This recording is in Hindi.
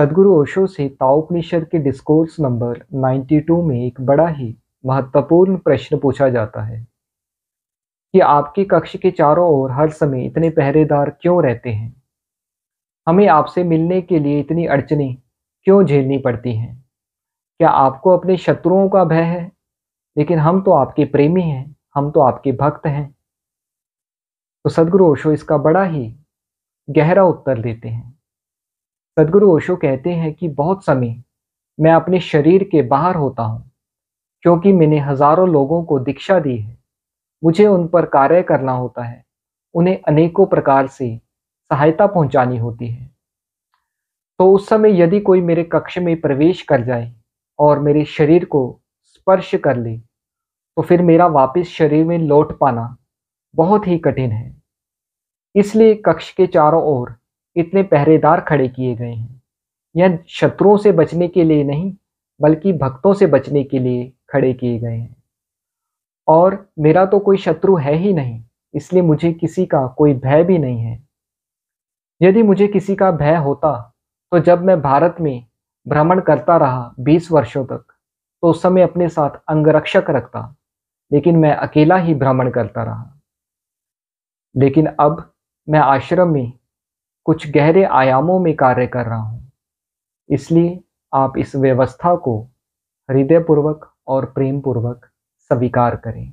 सदगुरु ओशो से ताओपनिषद के डिस्कोर्स नंबर 92 में एक बड़ा ही महत्वपूर्ण प्रश्न पूछा जाता है कि आपके कक्ष के चारों ओर हर समय इतने पहरेदार क्यों रहते हैं? हमें आपसे मिलने के लिए इतनी अड़चने क्यों झेलनी पड़ती हैं? क्या आपको अपने शत्रुओं का भय है? लेकिन हम तो आपके प्रेमी हैं, हम तो आपके भक्त हैं। तो सदगुरु ओशो इसका बड़ा ही गहरा उत्तर देते हैं। सदगुरु ओशो कहते हैं कि बहुत समय मैं अपने शरीर के बाहर होता हूँ, क्योंकि मैंने हज़ारों लोगों को दीक्षा दी है। मुझे उन पर कार्य करना होता है। उन्हें अनेकों प्रकार से सहायता पहुंचानी होती है। तो उस समय यदि कोई मेरे कक्ष में प्रवेश कर जाए और मेरे शरीर को स्पर्श कर ले तो फिर मेरा वापस शरीर में लौट पाना बहुत ही कठिन है। इसलिए कक्ष के चारों ओर इतने पहरेदार खड़े किए गए हैं। यह शत्रुओं से बचने के लिए नहीं, बल्कि भक्तों से बचने के लिए खड़े किए गए हैं। और मेरा तो कोई शत्रु है ही नहीं, इसलिए मुझे किसी का कोई भय भी नहीं है। यदि मुझे किसी का भय होता तो जब मैं भारत में भ्रमण करता रहा बीस वर्षों तक तो उस समय अपने साथ अंगरक्षक रखता, लेकिन मैं अकेला ही भ्रमण करता रहा। लेकिन अब मैं आश्रम में कुछ गहरे आयामों में कार्य कर रहा हूँ। इसलिए आप इस व्यवस्था को हृदयपूर्वक और प्रेमपूर्वक स्वीकार करें।